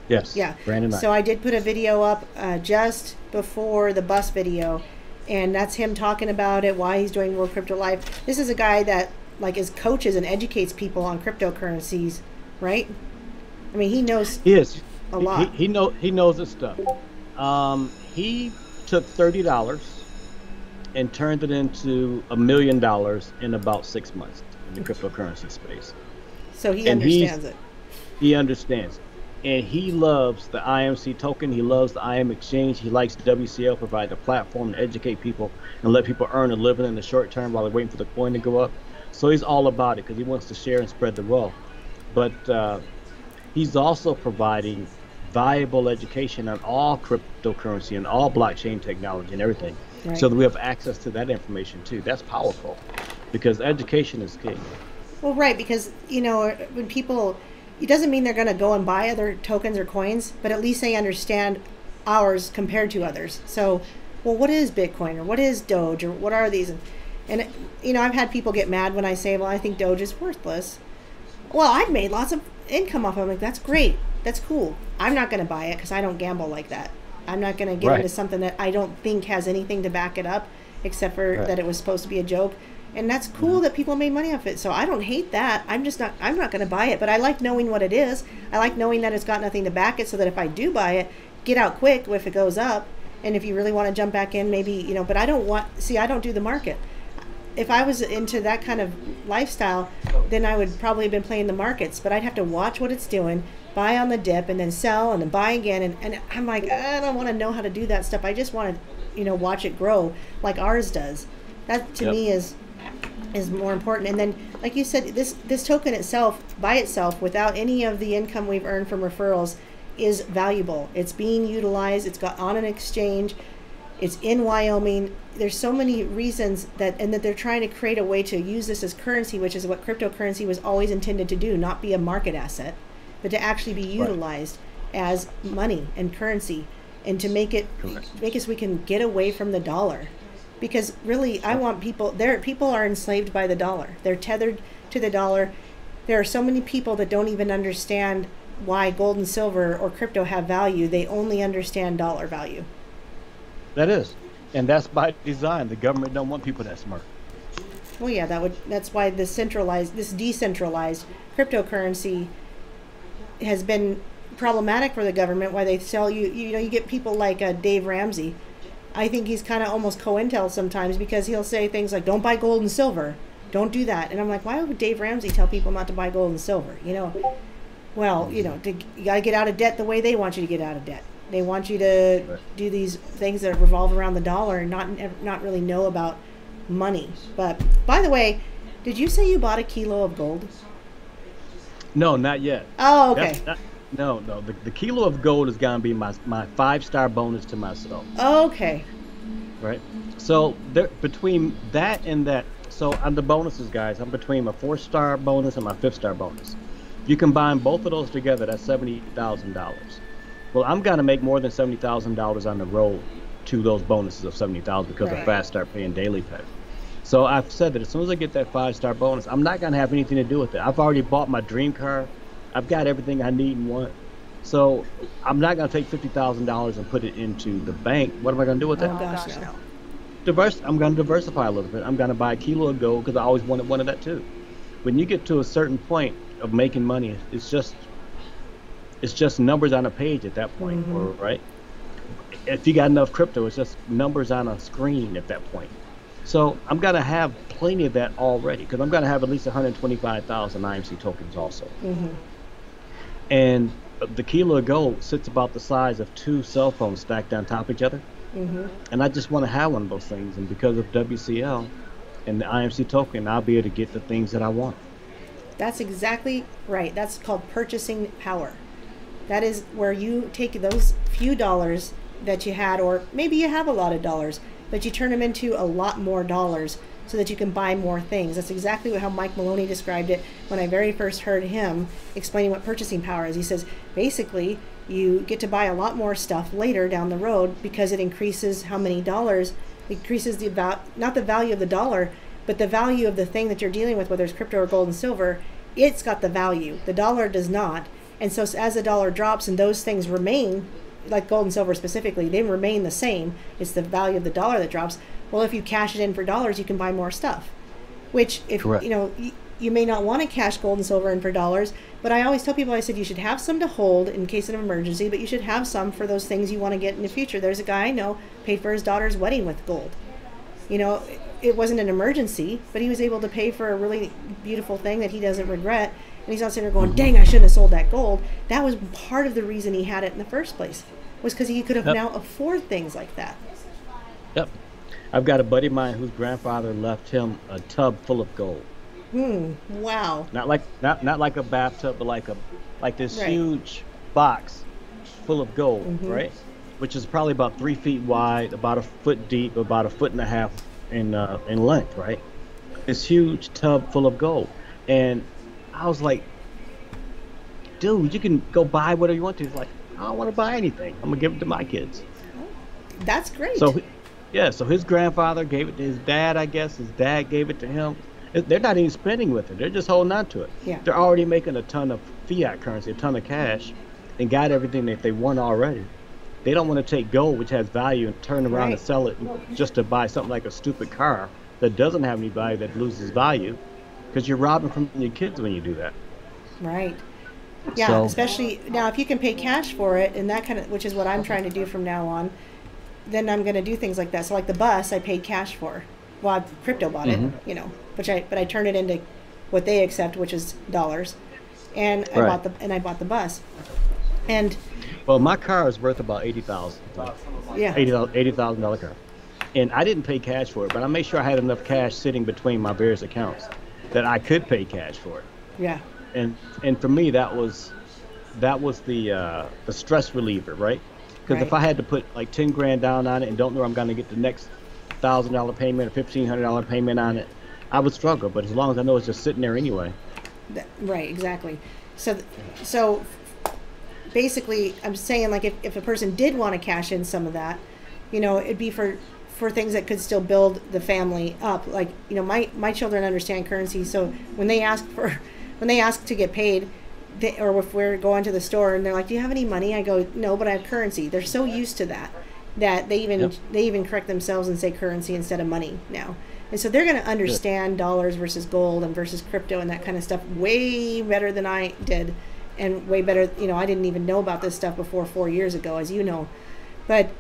Yes. Yeah. Brandon. So I did put a video up uh, just before the bus video, and that's him talking about it, why he's doing World Crypto Life. This is a guy that like is coaches and educates people on cryptocurrencies, right? I mean, he knows. He is. A lot. He, he know he knows his stuff. Um, he took thirty dollars and turned it into a million dollars in about six months in the cryptocurrency space. So he And understands it. He understands. And he loves the IMC token. He loves the IM exchange. He likes WCL provide the platform to educate people and let people earn a living in the short term while they're waiting for the coin to go up. So he's all about it because he wants to share and spread the wealth. But uh, he's also providing valuable education on all cryptocurrency and all blockchain technology and everything. Right. So that we have access to that information too. That's powerful because education is key. Well, right, because you know when people, it doesn't mean they're going to go and buy other tokens or coins, but at least they understand ours compared to others. So, well, what is Bitcoin or what is Doge or what are these? And, and you know, I've had people get mad when I say, "Well, I think Doge is worthless." Well, I've made lots of income off of it. I'm like, that's great, that's cool. I'm not going to buy it because I don't gamble like that. I'm not going to get Right. into something that I don't think has anything to back it up, except for Right. that it was supposed to be a joke. And that's mm-hmm. cool that people made money off it. So I don't hate that. I'm just not. I'm not going to buy it. But I like knowing what it is. I like knowing that it's got nothing to back it, so that if I do buy it, get out quick if it goes up. And if you really want to jump back in, maybe you know. But I don't want. See, I don't do the market if I was into that kind of lifestyle, then I would probably have been playing the markets. But I'd have to watch what it's doing, buy on the dip, and then sell, and then buy again. And, and I'm like, I don't want to know how to do that stuff. I just want to, you know, watch it grow like ours does. That to Yep. me is is more important. And then, like you said, this this token itself, by itself, without any of the income we've earned from referrals, is valuable. It's being utilized. It's got on an exchange. It's in Wyoming. There's so many reasons that, and that they're trying to create a way to use this as currency, which is what cryptocurrency was always intended to do, not be a market asset, but to actually be utilized as money and currency, and to make it Correct. make us we can get away from the dollar, because really I want people there. People are enslaved by the dollar. They're tethered to the dollar. There are so many people that don't even understand why gold and silver or crypto have value. They only understand dollar value. That is. And that's by design. The government don't want people that smart. Well, yeah, that would. That's why this centralized, this decentralized cryptocurrency has been problematic for the government. Why they sell you, you know, you get people like uh, Dave Ramsey. I think he's kind of almost co-intel sometimes because he'll say things like, "Don't buy gold and silver, don't do that," and I'm like, why would Dave Ramsey tell people not to buy gold and silver? You know, well, you know, to, you got to get out of debt the way they want you to get out of debt. They want you to do these things that revolve around the dollar and not not really know about money. But by the way, did you say you bought a kilo of gold? No, not yet. Oh, okay. Not- no, no. The, the kilo of gold is gonna be my my five star bonus to myself, Okay. right? So there between that and that, so on the bonuses, guys, I'm between my four star bonus and my fifth star bonus. If you combine both of those together, that's seventy thousand dollars. Well, I'm gonna make more than seventy thousand dollars on the road to those bonuses of seventy thousand because Right. I fast start paying daily pay. So I've said that as soon as I get that five star bonus, I'm not gonna have anything to do with it. I've already bought my dream car. I've got everything I need and want. So I'm not gonna take fifty thousand dollars and put it into the bank. What am I gonna do with Oh that? gosh, no. Diverse. I'm gonna diversify a little bit. I'm gonna buy a kilo of gold because I always wanted one of that too. When you get to a certain point of making money, it's just it's just numbers on a page at that point, Mhm. or, right? If you got enough crypto, it's just numbers on a screen at that point. So I'm gonna have plenty of that already because I'm gonna have at least 125,000 IMC tokens also. Mhm. And the kilo of gold sits about the size of two cell phones stacked on top of each other. Mhm. And I just want to have one of those things. And because of WCL and the IMC token, I'll be able to get the things that I want. That's exactly right. That's called purchasing power. That is where you take those few dollars that you had, or maybe you have a lot of dollars, but you turn them into a lot more dollars so that you can buy more things. That's exactly how Mike Maloney described it when I very first heard him explaining what purchasing power is. He says basically you get to buy a lot more stuff later down the road because it increases how many dollars increases the about not the value of the dollar but the value of the thing that you're dealing with whether it's crypto or gold and silver it's got the value the dollar does not and so as the dollar drops and those things remain like gold and silver specifically they remain the same. It's the value of the dollar that drops. Well if you cash it in for dollars you can buy more stuff. Which if Correct. you know y- you may not want to cash gold and silver in for dollars but i always tell people i said you should have some to hold in case of an emergency but you should have some for those things you want to get in the future. There's a guy i know paid for his daughter's wedding with gold. You know it wasn't an emergency but he was able to pay for a really beautiful thing that he doesn't regret and he's not sitting there going dang i shouldn't have sold that gold that was part of the reason he had it in the first place was because he could have Yep. now afford things like that Yep. I've got a buddy of mine whose grandfather left him a tub full of gold. hmm wow Not like not not like a bathtub, but like a like this Right. huge box full of gold, Mhm. right? Which is probably about three feet wide, about a foot deep, about a foot and a half in uh, in length, right? This huge tub full of gold, and I was like, dude, you can go buy whatever you want to. He's like, I don't want to buy anything. I'm gonna give it to my kids. that's great So, yeah, so his grandfather gave it to his dad, I guess. His dad gave it to him. They're not even spending with it. They're just holding on to it. Yeah. They're already making a ton of fiat currency, a ton of cash, and got everything that they want already. They don't want to take gold, which has value, and turn around Right. and sell it just to buy something like a stupid car that doesn't have any value that loses value, because you're robbing from your kids when you do that. Right. Yeah, So- especially now if you can pay cash for it and that kind of which is what I'm trying to do from now on, then I'm going to do things like that. So like the bus I paid cash for. Well, I crypto bought Mhm. it, you know, which I but I turned it into what they accept, which is dollars. And I Right. bought the and I bought the bus. And Well, my car is worth about eighty thousand. yeah. eighty thousand dollar car, and I didn't pay cash for it, but I made sure I had enough cash sitting between my various accounts that I could pay cash for it. Yeah. And and for me, that was that was the uh, the stress reliever, right? Because if I had to put like ten grand down on it and don't know I'm going to get the next thousand dollar payment or fifteen hundred dollar payment on it, I would struggle. But as long as I know it's just sitting there anyway, That, right, exactly. So, so basically, I'm saying like if, if a person did want to cash in some of that, you know, it'd be for for things that could still build the family up. Like you know, my my children understand currency, so when they ask for *laughs* when they ask to get paid. They, or if we're going to the store and they're like, "Do you have any money?" I go, "No, but I have currency." They're so used to that that they even Yep. they even correct themselves and say currency instead of money now. And so they're going to understand dollars versus gold and versus crypto and that kind of stuff way better than I did and way better, you know, I didn't even know about this stuff before 4 years ago as you know. But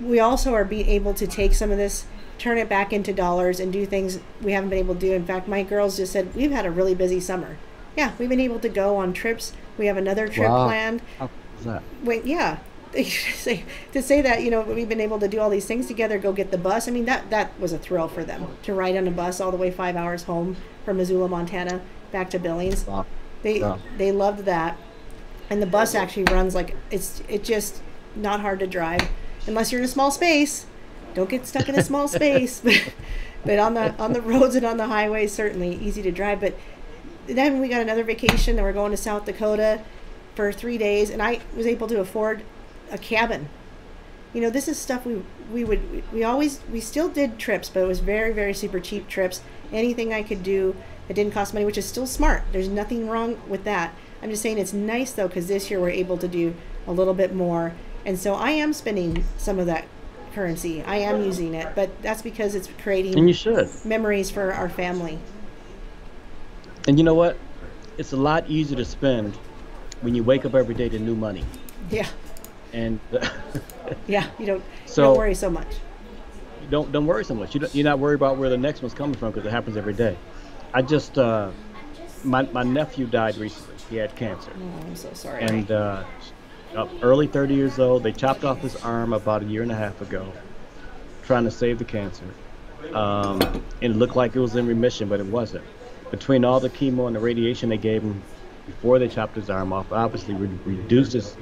we also are being able to take some of this turn it back into dollars and do things we haven't been able to do. In fact, my girls just said, "We've had a really busy summer." Yeah, we've been able to go on trips. We have another trip Wow. planned how cool that? wait, yeah. *laughs* To say that you know we've been able to do all these things together, go get the bus. I mean that that was a thrill for them to ride on a bus all the way five hours home from Missoula, Montana, back to Billings. Wow. They Wow. they loved that, and the bus actually runs like it's it just not hard to drive unless you're in a small space. Don't get stuck in a small *laughs* space, *laughs* but on the on the roads and on the highways certainly easy to drive. But then we got another vacation and we're going to South Dakota for three days, and I was able to afford a cabin. You know, this is stuff we we would we always we still did trips, but it was very very super cheap trips. Anything I could do that didn't cost money, which is still smart. There's nothing wrong with that. I'm just saying it's nice though because this year we're able to do a little bit more, and so I am spending some of that currency. I am using it, but that's because it's creating And you should. memories for our family. And you know what? It's a lot easier to spend when you wake up every day to new money. Yeah, And *laughs* yeah. You don't you So- don't worry so much. don't don't worry so much. You don't, you're not worried about where the next one's coming from because it happens every day. I just uh, my my nephew died recently. He had cancer, Oh, I'm so sorry. and uh, up early 30 years old. They chopped off his arm about a year and a half ago, trying to save the cancer. Um, and it looked like it was in remission, but it wasn't. Between all the chemo and the radiation they gave him before they chopped his arm off, obviously re- reduced his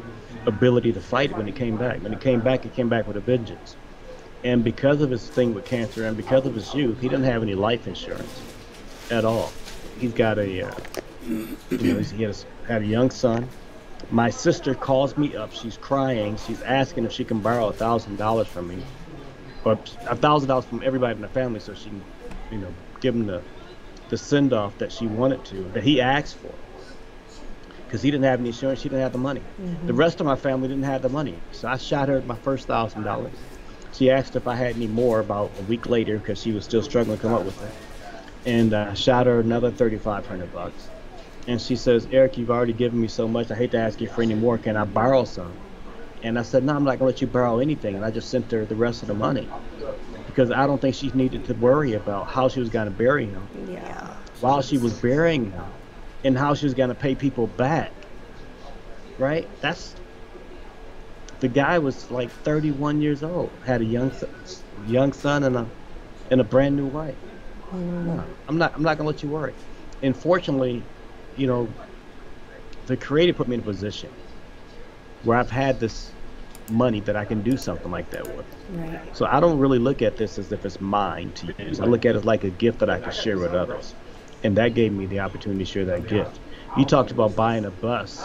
ability to fight when he came back. When he came back, he came back with a vengeance. And because of his thing with cancer and because of his youth, he didn't have any life insurance at all. He's got a, uh, you know, he has had a young son. My sister calls me up. She's crying. She's asking if she can borrow a thousand dollars from me, or a thousand dollars from everybody in the family, so she can, you know, give him the the send off that she wanted to, that he asked for. Because he didn't have any insurance, she didn't have the money. Mm-hmm. The rest of my family didn't have the money, so I shot her my first thousand dollars. She asked if I had any more about a week later because she was still struggling to come up with it, and I uh, shot her another thirty-five hundred bucks. And she says, Eric, you've already given me so much. I hate to ask you for any more. Can I borrow some? And I said, No, I'm not gonna let you borrow anything. And I just sent her the rest of the money because I don't think she needed to worry about how she was gonna bury him. Yeah. While she was burying him, and how she was gonna pay people back. Right? That's the guy was like 31 years old, had a young young son and a and a brand new wife. Mm. No, I'm not I'm not gonna let you worry. Unfortunately, you know, the creator put me in a position where I've had this money that I can do something like that with. Right. So I don't really look at this as if it's mine to use. I look at it like a gift that I can share with others. And that gave me the opportunity to share that gift. You talked about buying a bus.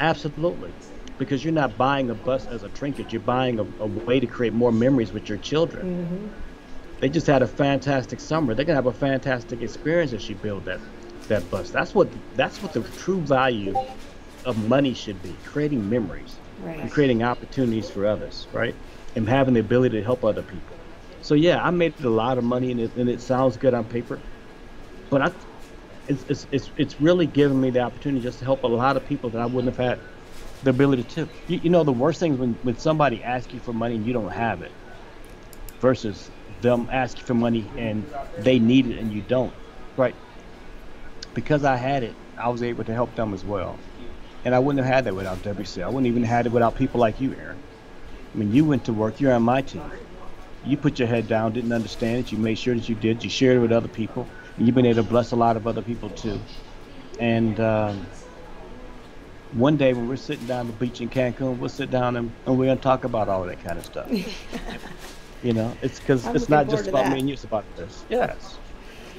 Absolutely. Because you're not buying a bus as a trinket, you're buying a, a way to create more memories with your children. Mm-hmm. They just had a fantastic summer. They're gonna have a fantastic experience as you build that that bus. That's what that's what the true value of money should be: creating memories right. and creating opportunities for others, right? And having the ability to help other people. So yeah, I made a lot of money, and it, and it sounds good on paper, but I, it's, it's it's it's really given me the opportunity just to help a lot of people that I wouldn't have had the ability to. You, you know, the worst thing is when when somebody asks you for money and you don't have it, versus them asking for money and they need it and you don't, right? Because I had it, I was able to help them as well. And I wouldn't have had that without WC. I wouldn't even have had it without people like you, Aaron. I mean, you went to work. You're on my team. You put your head down, didn't understand it. You made sure that you did. You shared it with other people. And you've been able to bless a lot of other people too. And um, one day when we're sitting down the beach in Cancun, we'll sit down and, and we're going to talk about all that kind of stuff. *laughs* you know, it's because it's not just about that. me and you. It's about this. Yes.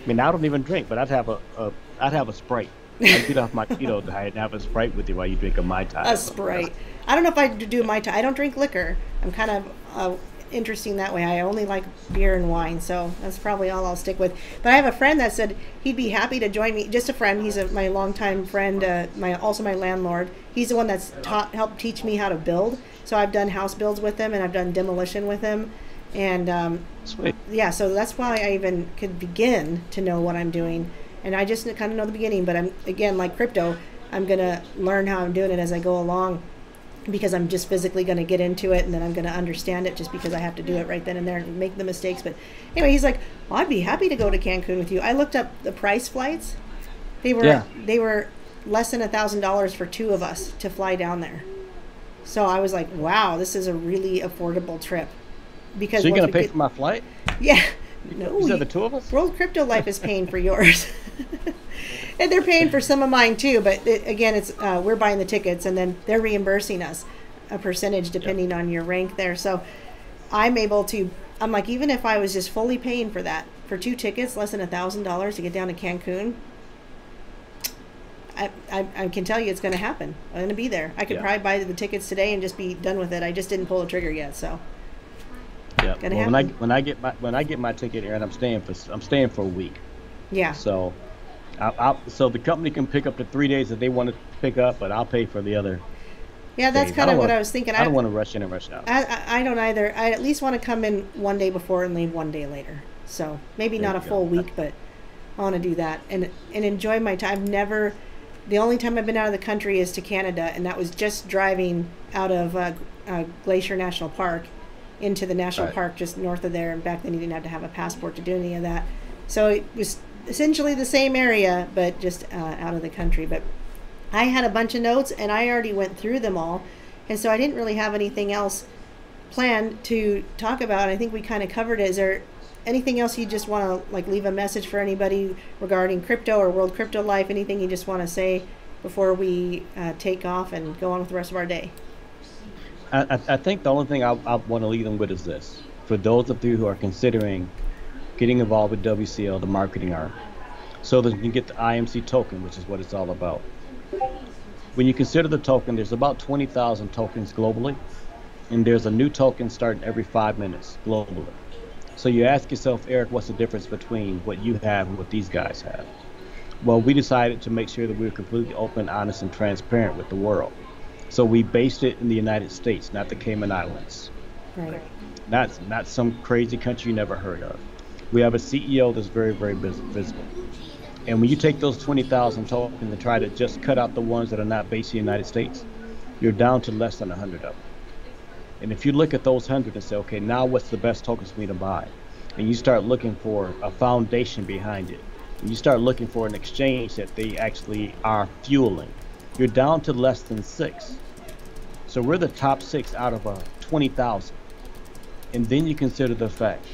I mean, I don't even drink, but I'd have a, a I'd have a sprite. I'd get off my keto *laughs* diet and have a sprite with you while you drink a mai tai. A sprite. I don't know if I do mai tai. I don't drink liquor. I'm kind of uh, interesting that way. I only like beer and wine, so that's probably all I'll stick with. But I have a friend that said he'd be happy to join me. Just a friend. He's a, my longtime friend. Uh, my also my landlord. He's the one that's taught helped teach me how to build. So I've done house builds with him, and I've done demolition with him. And um, yeah, so that's why I even could begin to know what I'm doing and I just kind of know the beginning. But I'm again like crypto, I'm gonna learn how I'm doing it as I go along because I'm just physically going to get into it and then I'm going to understand it just because I have to do it right then and there and make the mistakes. But anyway, he's like, well, I'd be happy to go to Cancun with you. I looked up the price flights. They were yeah. they were less than a thousand dollars for two of us to fly down there. So I was like, wow, this is a really affordable trip. Because so you're going to pay get, for my flight? Yeah. No, is that the two of us? World Crypto Life is paying for yours, *laughs* and they're paying for some of mine too. But it, again, it's uh, we're buying the tickets, and then they're reimbursing us a percentage depending yep. on your rank there. So I'm able to. I'm like, even if I was just fully paying for that for two tickets, less than a thousand dollars to get down to Cancun, I, I, I, can tell you it's going to happen. I'm going to be there. I could yeah. probably buy the tickets today and just be done with it. I just didn't pull the trigger yet, so. Yeah. Well, when I when I get my when I get my ticket, Aaron, I'm staying for I'm staying for a week. Yeah. So, I, I, so the company can pick up the three days that they want to pick up, but I'll pay for the other. Yeah, that's kind of what wanna, I was thinking. I don't want to rush in and rush out. I, I, I don't either. I at least want to come in one day before and leave one day later. So maybe there not a go. full week, but I want to do that and and enjoy my time. I've never. The only time I've been out of the country is to Canada, and that was just driving out of uh, uh, Glacier National Park into the national right. park just north of there. And back then, you didn't have to have a passport to do any of that. So it was essentially the same area, but just uh, out of the country. But I had a bunch of notes, and I already went through them all, and so I didn't really have anything else planned to talk about. I think we kind of covered it. Is there anything else you just want to like leave a message for anybody regarding crypto or World Crypto Life? Anything you just want to say before we uh, take off and go on with the rest of our day? I, I think the only thing I, I want to leave them with is this: for those of you who are considering getting involved with WCL, the marketing arm, so that you can get the IMC token, which is what it's all about. When you consider the token, there's about 20,000 tokens globally, and there's a new token starting every five minutes globally. So you ask yourself, Eric, what's the difference between what you have and what these guys have? Well, we decided to make sure that we were completely open, honest, and transparent with the world. So we based it in the United States, not the Cayman Islands. Right. Not not some crazy country you never heard of. We have a CEO that's very, very vis- visible. And when you take those 20,000 tokens and try to just cut out the ones that are not based in the United States, you're down to less than 100 of them. And if you look at those 100 and say, okay, now what's the best tokens for me to buy? And you start looking for a foundation behind it. And you start looking for an exchange that they actually are fueling. You're down to less than six. So we're the top six out of uh, 20,000. And then you consider the fact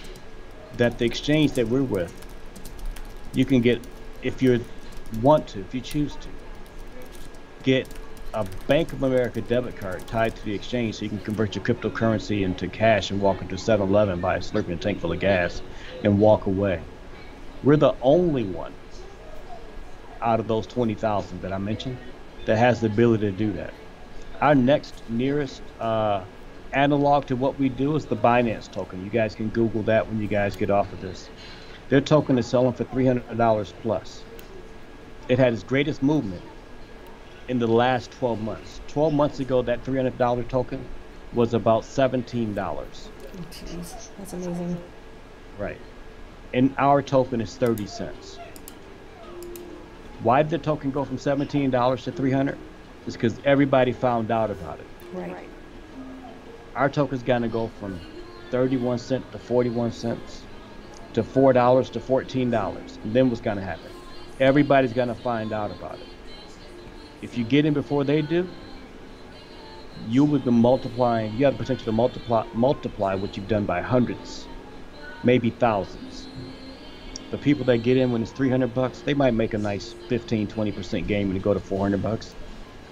that the exchange that we're with, you can get, if you want to, if you choose to, get a Bank of America debit card tied to the exchange so you can convert your cryptocurrency into cash and walk into 7 Eleven, buy a slurping tank full of gas, and walk away. We're the only one out of those 20,000 that I mentioned that has the ability to do that. Our next nearest uh, analog to what we do is the Binance token. You guys can Google that when you guys get off of this. Their token is selling for $300 plus. It had its greatest movement in the last 12 months. 12 months ago, that $300 token was about $17. Oh, jeez. That's amazing. Right. And our token is 30 cents. Why did the token go from $17 to 300? It's because everybody found out about it. Right. Our token's gonna go from 31 cent to 41 cents to four dollars to 14 dollars. And then what's gonna happen? Everybody's gonna find out about it. If you get in before they do, you will be multiplying. You have the potential to multiply multiply what you've done by hundreds, maybe thousands. The people that get in when it's 300 bucks, they might make a nice 15, 20 percent gain when you go to 400 bucks.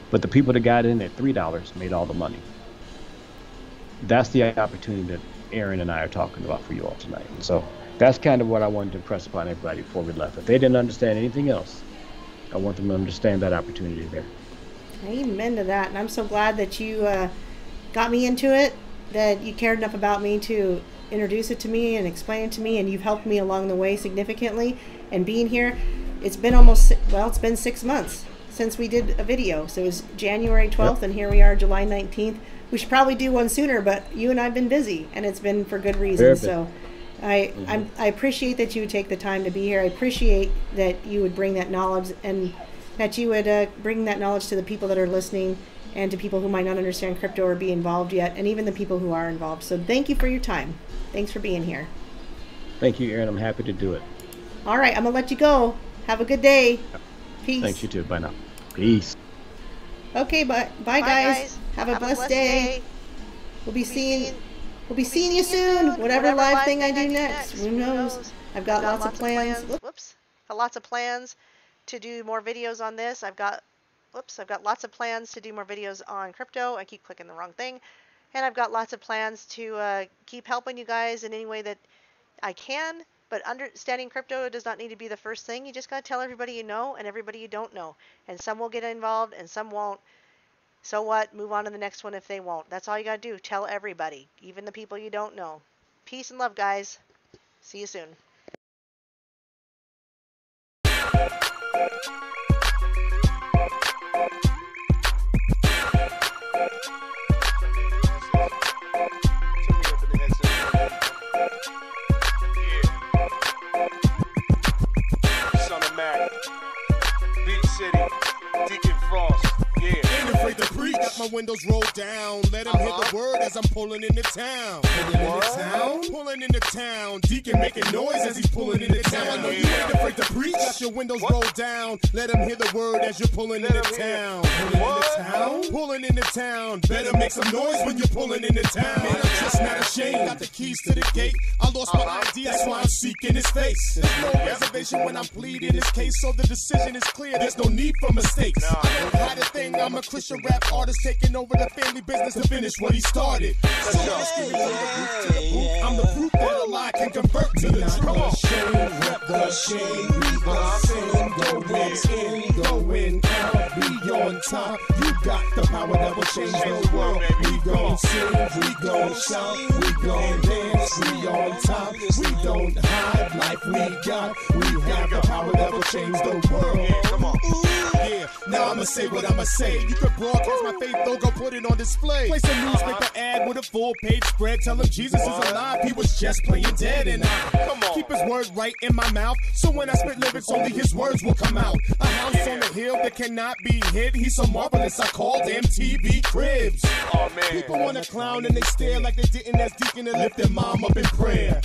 But the people that got in at three dollars made all the money. That's the opportunity that Aaron and I are talking about for you all tonight. And so that's kind of what I wanted to impress upon everybody before we left. If they didn't understand anything else, I want them to understand that opportunity there. Amen to that. And I'm so glad that you uh, got me into it, that you cared enough about me to introduce it to me and explain it to me, and you've helped me along the way significantly. And being here, it's been almost, well, it's been six months since we did a video. So it was January 12th, and here we are, July 19th. We should probably do one sooner, but you and I have been busy, and it's been for good reason. So I, I'm, I appreciate that you would take the time to be here. I appreciate that you would bring that knowledge and that you would uh, bring that knowledge to the people that are listening and to people who might not understand crypto or be involved yet, and even the people who are involved. So thank you for your time. Thanks for being here. Thank you, Aaron. I'm happy to do it. All right, I'm gonna let you go. Have a good day. Peace. Thanks you too. Bye now. Peace. Okay, bye, bye, guys. Have a blessed, day. We'll be seeing, we'll be seeing you soon. Whatever live thing I do next. Who knows? I've got lots of plans. Whoops. Got lots of plans to do more videos on this. I've got, whoops, I've got lots of plans to do more videos on crypto. I keep clicking the wrong thing. And I've got lots of plans to uh, keep helping you guys in any way that I can. But understanding crypto does not need to be the first thing. You just got to tell everybody you know and everybody you don't know. And some will get involved and some won't. So what? Move on to the next one if they won't. That's all you got to do. Tell everybody, even the people you don't know. Peace and love, guys. See you soon. Got my windows rolled down. Let them hear the uh-huh. word as I'm pulling into town. Pulling into town? Pulling into town. Deacon making noise as he's pulling into town. I know you ain't afraid to preach. Got your windows rolled down. Let them hear the word as you're pulling into town. Pulling into town? Pulling into town. Better make some noise when you're pulling into town. Man, I'm just not ashamed. Got the keys to the gate. I lost my uh-huh. ID, that's why I'm seeking his face. There's no reservation when I'm pleading his case, so the decision is clear. There's no need for mistakes. I never had a thing I'm a Christian rap artist taking over the family business to finish what he started. So let's get it from the to the boot. I'm the proof that a lie can convert to the truth. Shame, rep the shame, the same. Going in, going out, be on top. You got the power that will change the world. We gon' sing, we gon' shout, we gon' dance, we on top. We don't hide life we got. We have the power that will change the world. Yeah, now I'ma say what I'ma say. You could broadcast my faith, though, go put it on display. Place a newspaper ad with a full page spread. Tell him Jesus is alive, he was just playing dead. And I Come on. keep his word right in my mouth. So when I spit lyrics, only his words will come out. A house on the hill that cannot be hid. He's so marvelous, I called MTV Cribs. Oh. People wanna clown and they stare like they didn't as deacon and lift their mom up in prayer.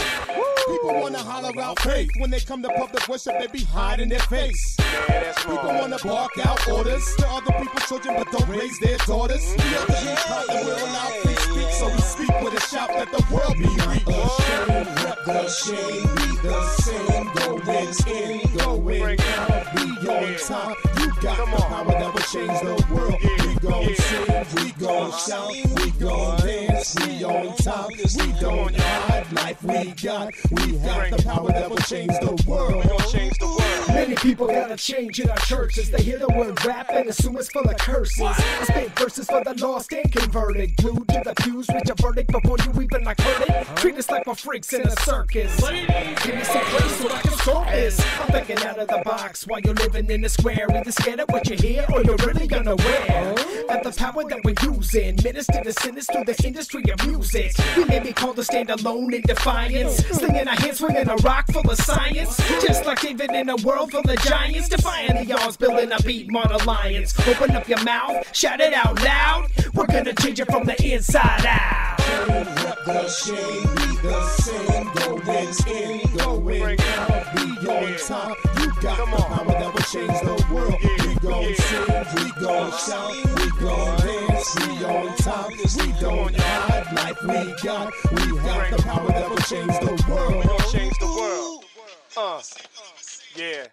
People wanna holler out faith when they come to public worship, they be hiding their face. That's People wanna bark out orders to other people's children, but don't raise their daughters. We are the hip hop that will allow free speak, so we speak with a shout that the world be. Shame, rep the shame, be the same. Going in, going out, be on top. You got the power that will change the world. We gon' sing, we gon' shout, we gon' dance, we on top. We don't hide life we got. We got the power that will change the world. We change the world. Many people gotta change in our churches. They hear the word rap and assume it's full of curses. I spit verses for the lost and converted. Glued to the pews, reach a verdict before you even like heard it. Treat us like we're freaks in a circus. Give me some grace so I can start this. I'm thinking out of the box while you're living in the square. Either scared of what you hear or you're really unaware. Of the power that we're using. Minister to sinners through the industry of music. We may be called to stand alone in defiance. Slinging our hands, swinging a rock full of science. Just like David in a world full of giants. Defying the odds, building a beat mod alliance. Open up your mouth, shout it out loud. We're gonna change it from the inside out. Rep the shame, be the same. Going in, going out, be on top. You got the power that will change the world. We gon' sing, we gon' shout, we we on top. We don't hide life we got. We have the power that will change the world. change the world. Uh. Yeah.